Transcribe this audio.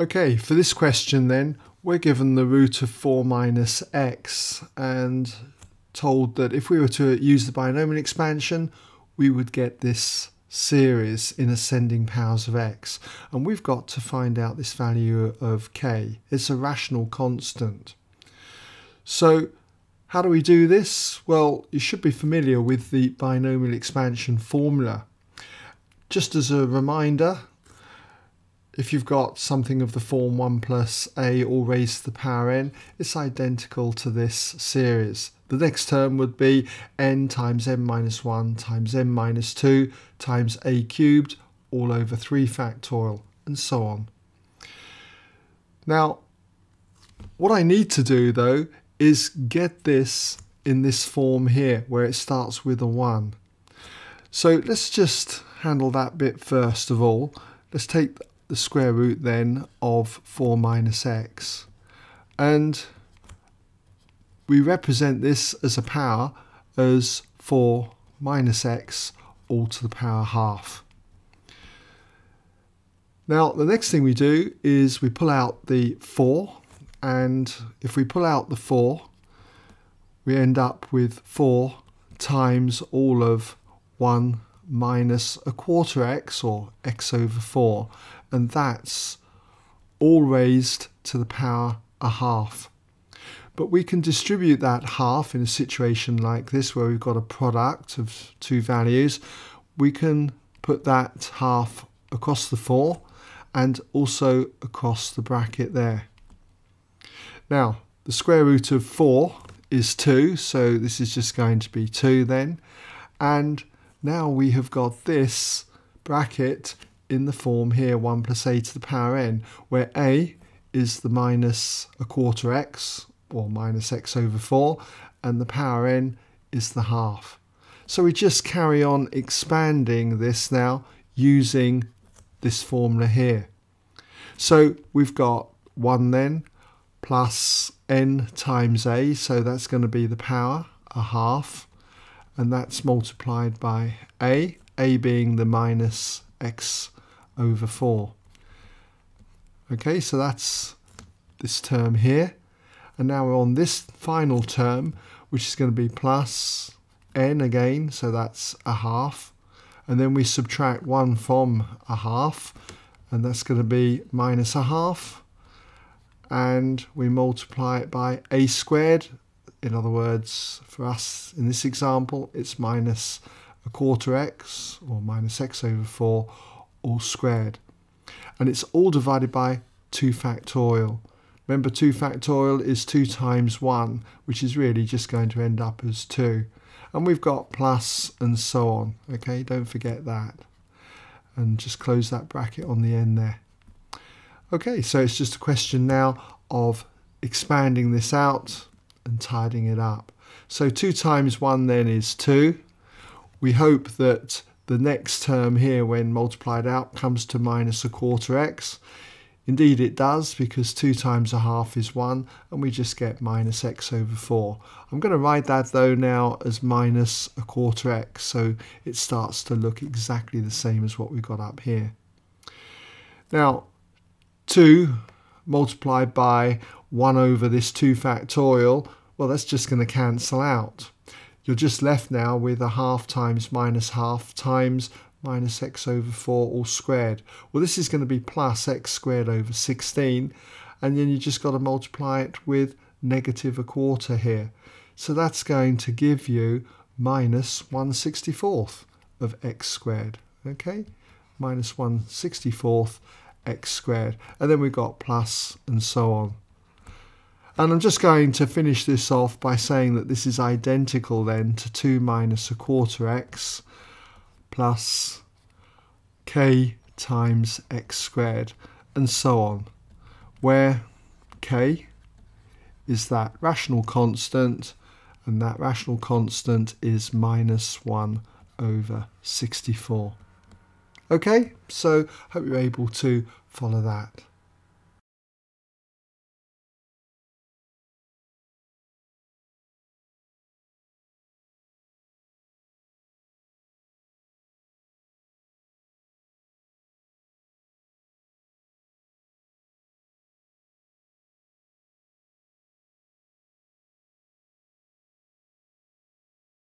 Okay, for this question then, we're given the root of 4 minus x and told that if we were to use the binomial expansion, we would get this series in ascending powers of x. And we've got to find out this value of k. It's a rational constant. So how do we do this? Well, you should be familiar with the binomial expansion formula. Just as a reminder, if you've got something of the form 1 plus a all raised to the power n, it's identical to this series. The next term would be n times n minus 1 times n minus 2 times a cubed all over 3 factorial and so on. Now, what I need to do though is get this in this form here where it starts with a 1. So let's just handle that bit first of all. Let's take the square root then of 4 minus x. And we represent this as a power as 4 minus x all to the power half. Now the next thing we do is we pull out the 4 and if we pull out the 4 we end up with 4 times all of 1 minus a quarter x or x over 4 and that's all raised to the power a half. But we can distribute that half in a situation like this where we've got a product of two values. We can put that half across the 4 and also across the bracket there. Now the square root of 4 is 2 so this is just going to be 2 then and now we have got this bracket in the form here 1 plus a to the power n, where a is the minus a quarter x, or minus x over 4, and the power n is the half. So we just carry on expanding this now using this formula here. So we've got 1 then plus n times a, so that's going to be the power, a half, and that's multiplied by a, a being the minus x over 4. Okay, so that's this term here. And now we're on this final term, which is going to be plus n again, so that's a half. And then we subtract 1 from a half, and that's going to be minus a half. And we multiply it by a squared. In other words, for us in this example, it's minus a quarter x, or minus x over 4, all squared. And it's all divided by 2 factorial. Remember 2 factorial is 2 times 1, which is really just going to end up as 2. And we've got plus and so on. Okay, don't forget that. And just close that bracket on the end there. Okay, so it's just a question now of expanding this out and tidying it up. So 2 times 1 then is 2. We hope that the next term here when multiplied out comes to minus a quarter x. Indeed it does because 2 times a half is 1 and we just get minus x over 4. I'm going to write that though now as minus a quarter x so it starts to look exactly the same as what we've got up here. Now 2 multiplied by 1 over this 2 factorial, well that's just going to cancel out you're just left now with a half times minus half times minus x over 4 all squared. Well, this is going to be plus x squared over 16, and then you just got to multiply it with negative a quarter here. So that's going to give you minus 1 64th of x squared, okay? Minus 1 64th x squared. And then we've got plus and so on. And I'm just going to finish this off by saying that this is identical then to 2 minus a quarter x plus k times x squared and so on, where k is that rational constant and that rational constant is minus 1 over 64. Okay, so I hope you're able to follow that.